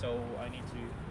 So I need to.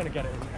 Kind of get it.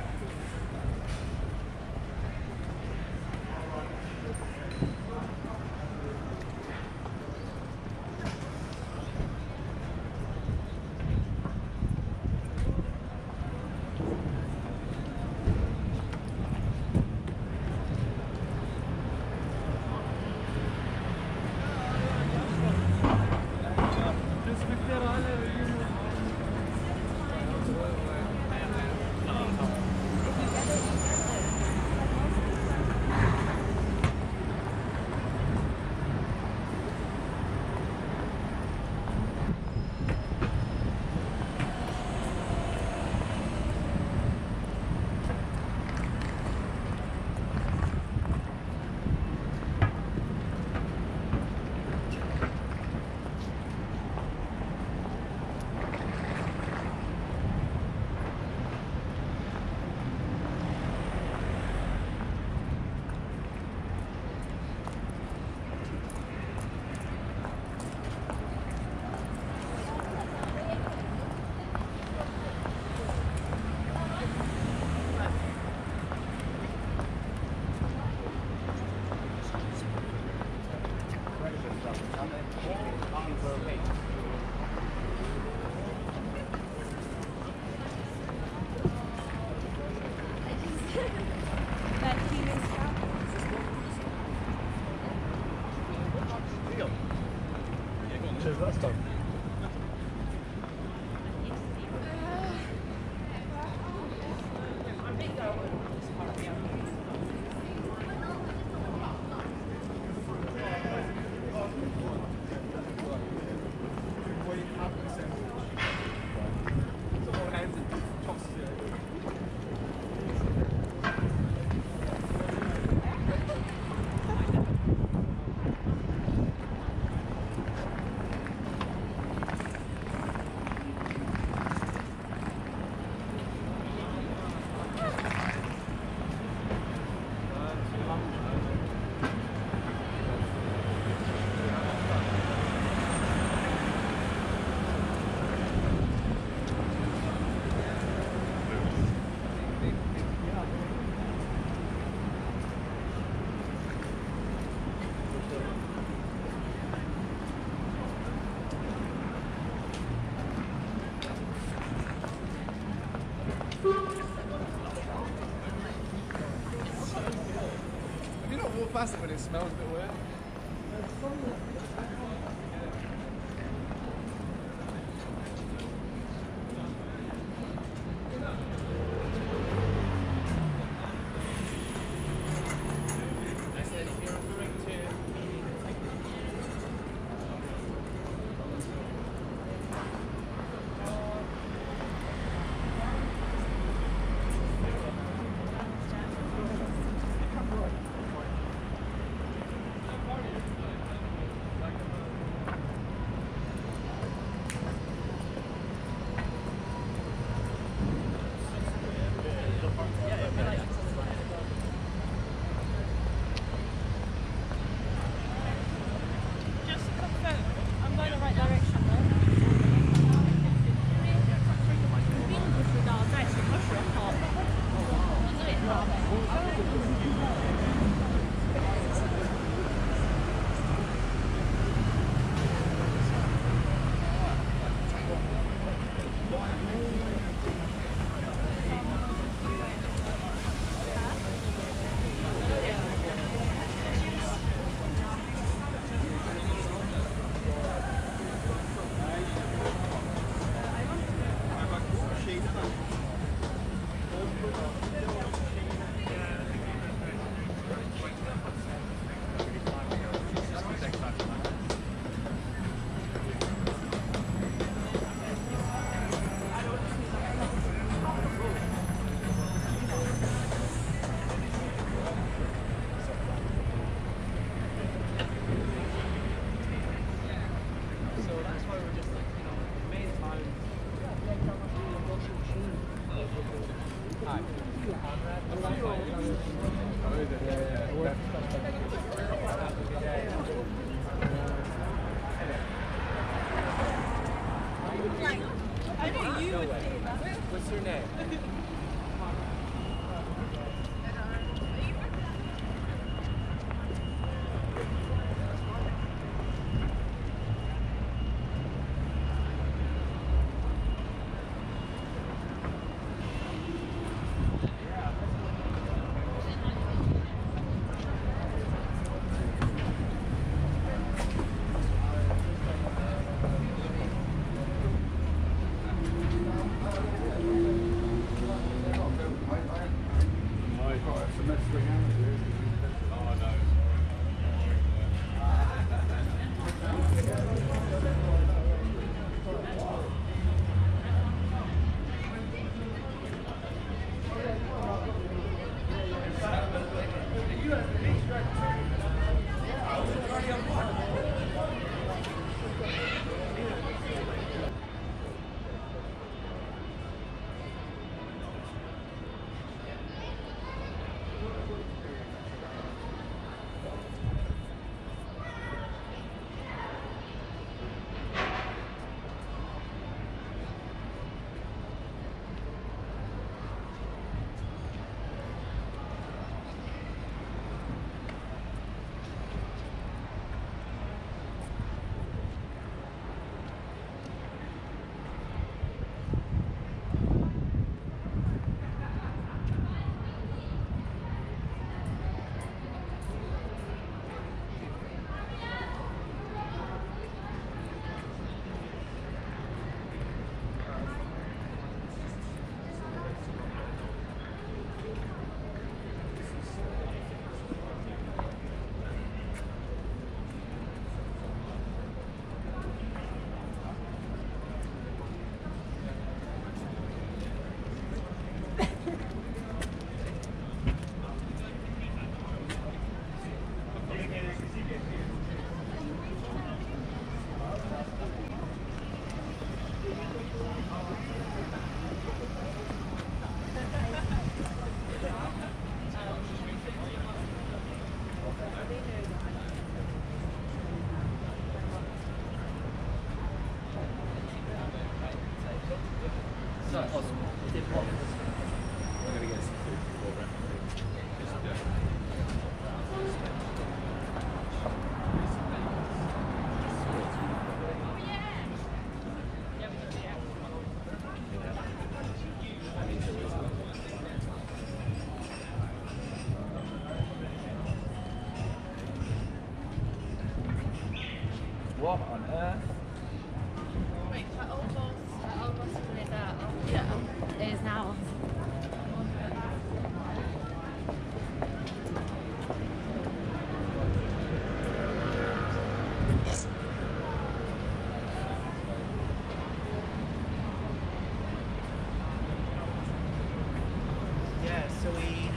It smells a bit weird?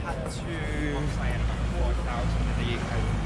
Had to plan about 4,000 in the UK.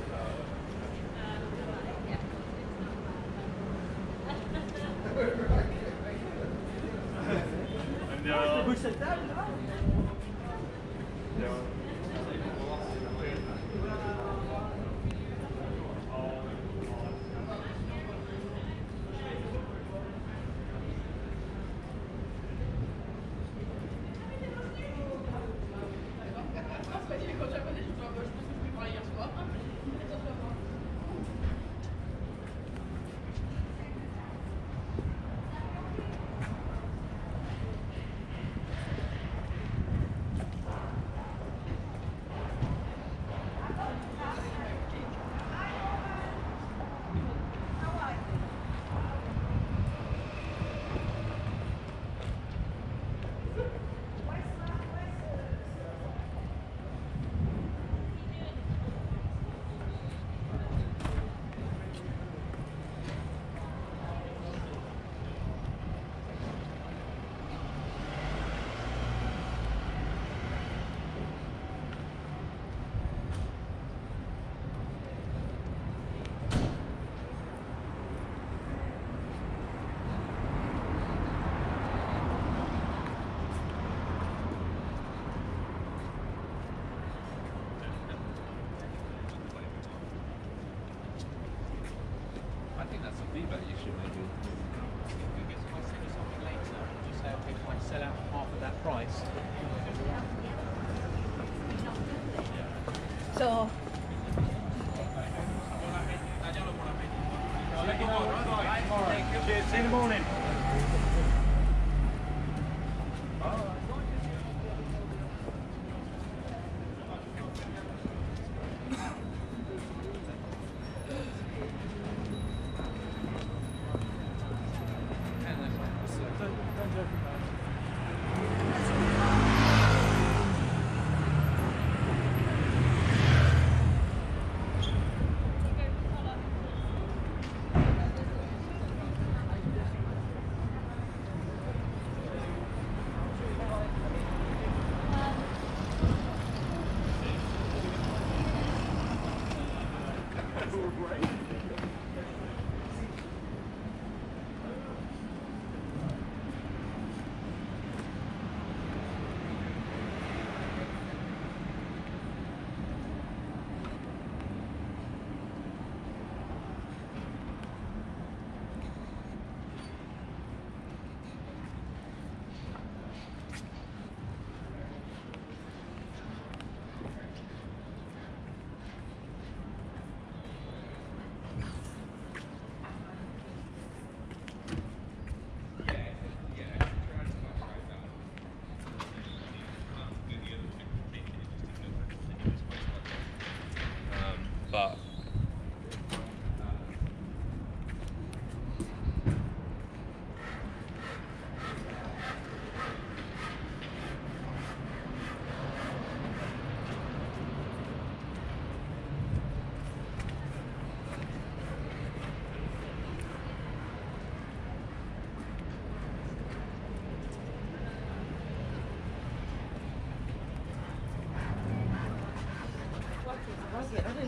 I So, see you in the morning.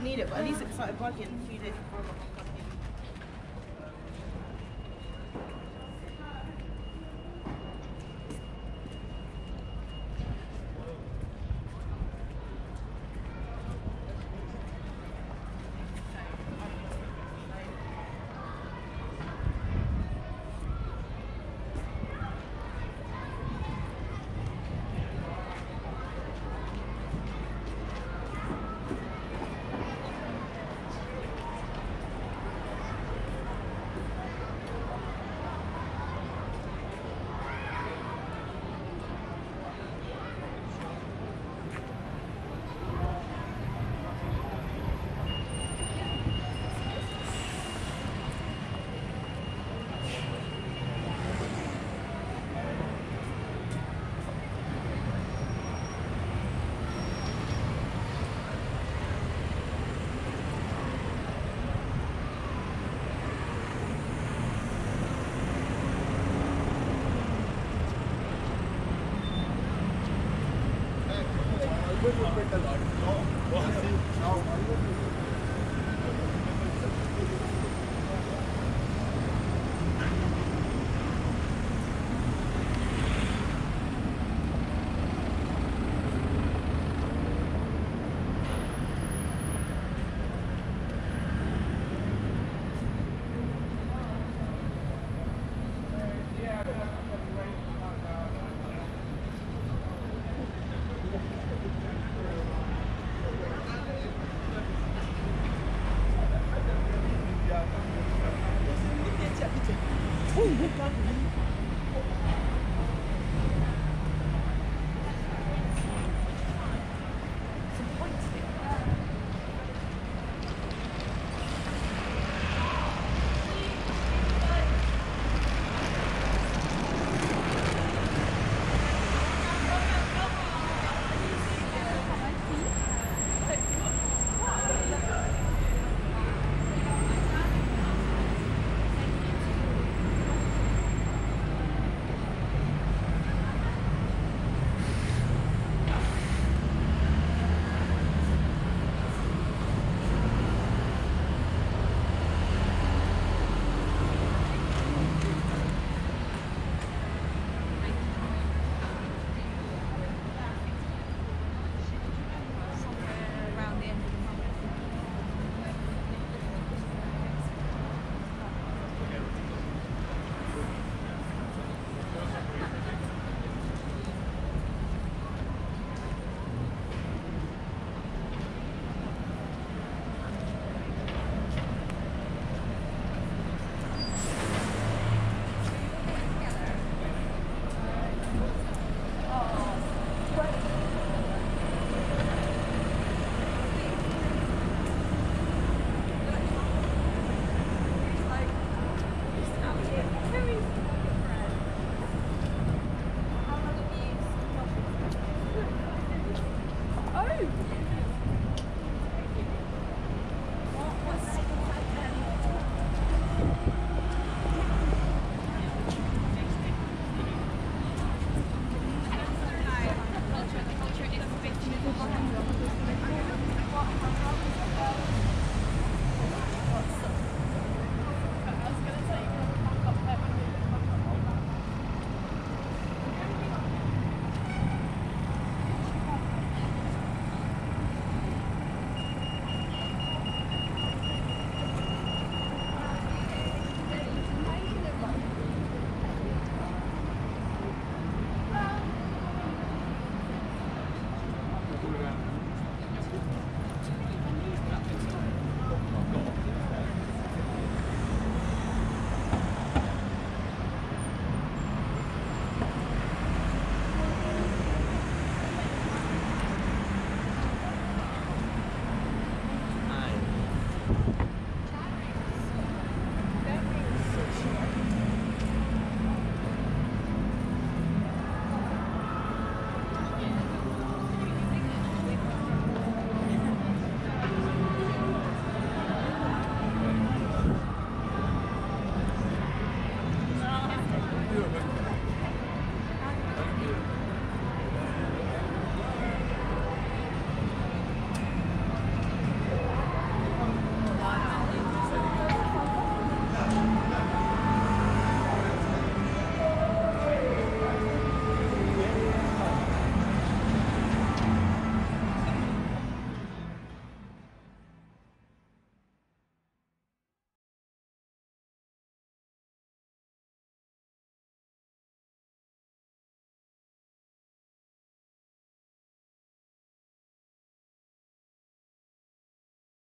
Need it, but at least it started bugging